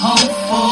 hopeful.